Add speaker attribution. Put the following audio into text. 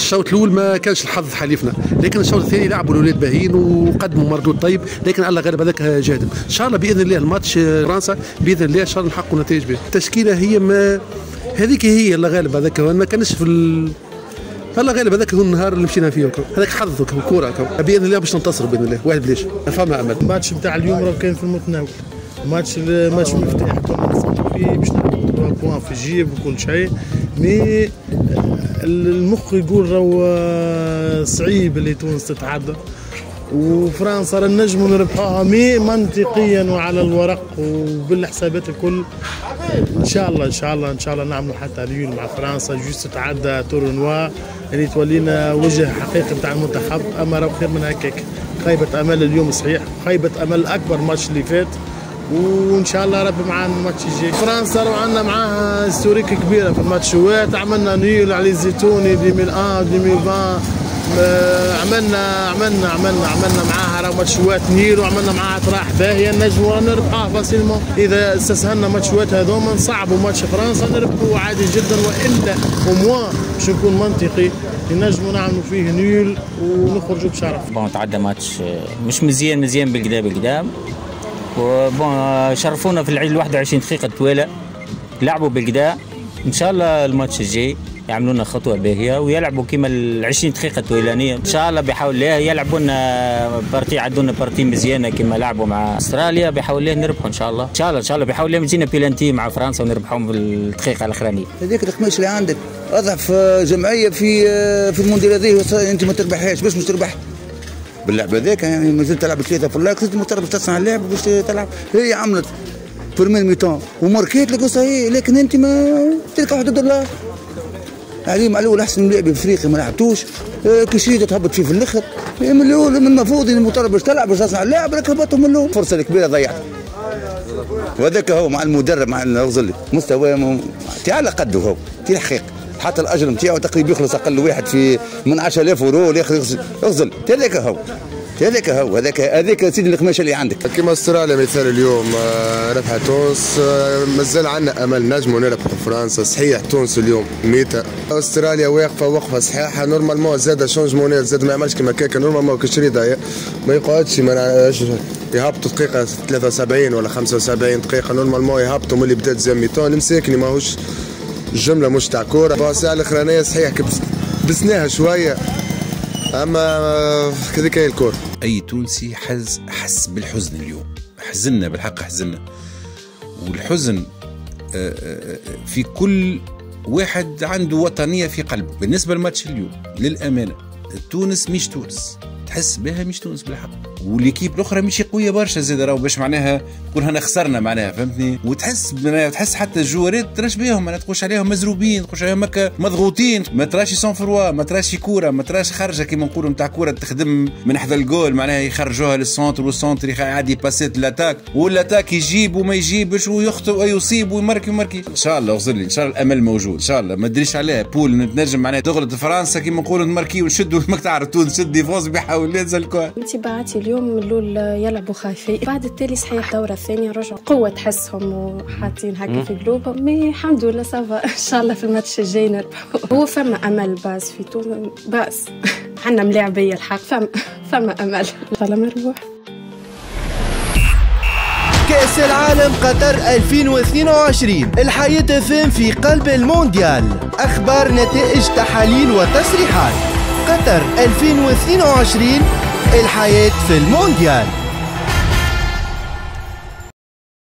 Speaker 1: الشوط الأول ما كانش الحظ حليفنا لكن الشوط الثاني لعبوا الاولاد باهيين وقدموا مردود طيب لكن الله غالب هذاك جاهدهم إن شاء الله بإذن الله الماتش فرنسا بإذن الله إن شاء الله نحققوا نتائج به. التشكيلة هي ما هذيك هي الله غالب هذاك ما كانش في ال... الله غالب هذاك هو النهار اللي مشينا فيه هذاك حظ كوره بإذن الله باش ننتصر بإذن الله واحد بليش فما امل
Speaker 2: الماتش نتاع اليوم راه كان في المتناول. ماتش ماتش مفتاح. كنا فيه باش ناخذ بوان في الجيب وكل شيء. مي المخ يقول راهو صعيب اللي تونس تتعدى. وفرنسا نجموا نربحوها مي منطقيا وعلى الورق وبالحسابات الكل. إن شاء الله إن شاء الله إن شاء الله نعملوا حتى ريون مع فرنسا. جوست تعدى تورنوا اللي تولينا وجه حقيقي نتاع المنتخب. أما راهو خير من هكاك. خيبة أمل اليوم صحيح. خيبة أمل أكبر ماتش اللي فات. وإن شاء الله ربي معانا الماتش الجاي. فرنسا راه عندنا معاها ستوريك كبيرة في الماتشوات عملنا نيل على الزيتوني 2001 2020 عملنا عملنا عملنا عملنا معاها. راه ماتشوات نيل وعملنا معاها طراح باهيه نجموا نربحوها فاسيلمون إذا استسهلنا ماتشوات هذوما نصعبوا ماتش فرنسا نربحوا عادي جدا. وإلا وموا باش نكون منطقي نجموا نعملوا فيه نيل ونخرجوا بشرف.
Speaker 3: بون تعدى ماتش مش مزيان مزيان بالقدام بالقدام وبون شرفونا في العيد 21 دقيقة طويلة. لعبوا بالقدا. إن شاء الله الماتش الجاي يعملوا لنا خطوة باهية ويلعبوا كما ال 20 دقيقه الطويلانيه إن شاء الله بحول الله يلعبوا لنا بارتي عندنا بارتي مزيانة كما لعبوا مع أستراليا بحول الله نربحوا إن شاء الله. إن شاء الله إن شاء الله بحول الله تجينا بيلانتي مع فرنسا ونربحهم في الدقيقة الأخرانية.
Speaker 4: هذيك القماش اللي عندك أضعف جمعية في في المونديال هذه أنت ما تربحهاش. باش مش تربح؟ باللعب هذاك يعني ما زلت تلعب ثلاثة في اللايك ما باش تصنع اللعب باش تلعب. هي عملت برمي ميتون وماركيت لك صحيح لكن أنت ما تلك واحد ضد الله علي معلول أحسن لاعب افريقي ما لعبتوش. آه، كشيدة تهبط فيه في الآخر. آه، من الأول من المفروض ان المطالب باش تلعب باش تصنع اللاعب لك هبطهم من الأول. الفرصه الكبيره ضيعت. وهذاك هو مع المدرب مع الغزلي مستوى على قده هو. في الحقيقة حتى الأجر نتاعو تقريبا يخلص أقل واحد في من 10000 يورو ياخذ يغزل هذاك هو. هذاك هو. هذاك هذاك سيدي القماشه اللي عندك.
Speaker 5: كما استراليا مثال اليوم آه، ربحت تونس آه، مازال عندنا أمل نجموا نربحوا فرنسا. صحيح تونس اليوم ميتة. أستراليا واقفة وقفة صحيحة. نورمالمون زاد شونجمون زاد ما يعملش كما كاكا نورمالمون كشريده ما يقعدش ما يهبطوا دقيقة 73 ولا 75 دقيقة. نورمالمون يهبطوا من اللي بدات زي ميتون المساكني ماهوش الجملة مش تاع كورة. الساعة الأخرانية صحيح بسناها شوية أما كذلك هي الكور.
Speaker 6: أي تونسي حز حس بالحزن اليوم. حزنا بالحق حزنا والحزن آه، آه، آه، في كل واحد عنده وطنية في قلبه بالنسبة لماتش اليوم للأمانة تونس مش تونس. تحس بها مش تونس بالحق. و l'équipe الأخرى مش قوية برشا زاد راهو باش معناها تقول هنا خسرنا معناها فهمتني؟ وتحس تحس حتى الجوارات تراش بهم ما تقولش عليهم مزروبين تقولش عليهم هكا مضغوطين. ما تراش sang-froid ما تراش كوره ما تراش خارجه كيما نقولوا نتاع كورة تخدم من حدا الجول معناها يخرجوها لل centre وال centre عادي باسيت l'attaque و l'attaque يجيب وما يجيبش ويخطئ ويصيب ويمركي ويمركي. إن شاء الله اغزر إن شاء الله الأمل موجود إن شاء الله. ما ادريش عليها بول نتنجم معناها تغلط فرنسا كيما نقولوا نماركي ونشدوا مقطع تونس نشد ديفونس بيحاول ينزل كوره
Speaker 7: انطباعاتي اليوم من الأول يلعبوا خايفين. بعد التالي صحيح الدورة الثانية رجعوا. قوة تحسهم وحاطين هكا في قلوبهم مي الحمد لله سافا إن شاء الله في الماتش الجاي نربحوا. هو فما أمل باس في تونس باس. عندنا ملاعبية الحق. فما فما أمل. فلا مربوح
Speaker 8: كأس العالم قطر 2022 الحياة فين في قلب المونديال. أخبار نتائج تحاليل وتصريحات. قطر 2022 الحياة في المونديال.